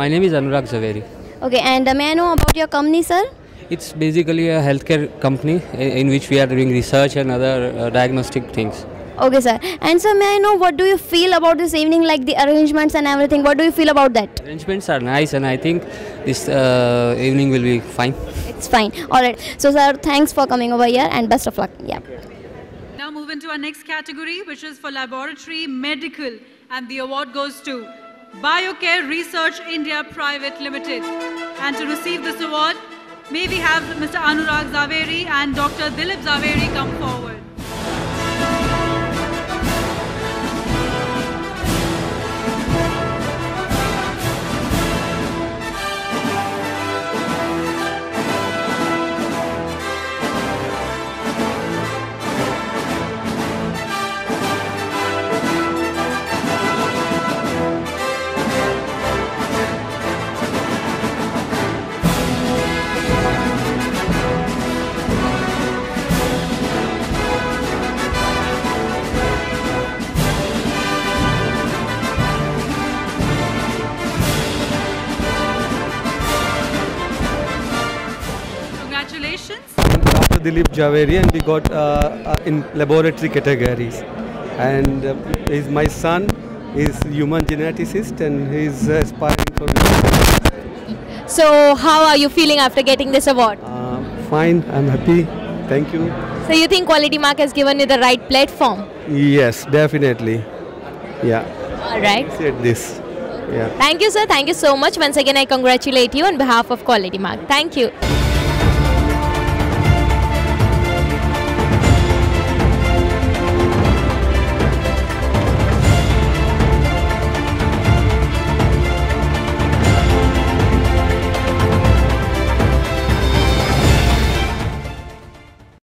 My name is Anurag Zaveri. Okay, and uh, may I know about your company, sir? It's basically a healthcare company in which we are doing research and other uh, diagnostic things. Okay, sir. And sir, may I know what do you feel about this evening, like the arrangements and everything? What do you feel about that? Arrangements are nice, and I think this uh, evening will be fine. It's fine. All right. So, sir, thanks for coming over here and best of luck. Yeah. Now move into our next category, which is for laboratory medical, and the award goes to Biocare Research India Private Limited. And to receive this award, may we have Mr. Anurag Zaveri and Dr. Dilip Zaveri come forward. Dilip Javeri and we got uh, uh, in laboratory categories. And uh, he's my son, he's human geneticist and he's uh, aspiring for So, how are you feeling after getting this award? uh, fine, I'm happy. Thank you. So, you think Quality Mark has given you the right platform? Yes, definitely. Yeah, All right. said this. Yeah. Thank you, sir. Thank you so much. Once again, I congratulate you on behalf of Quality Mark. Thank you.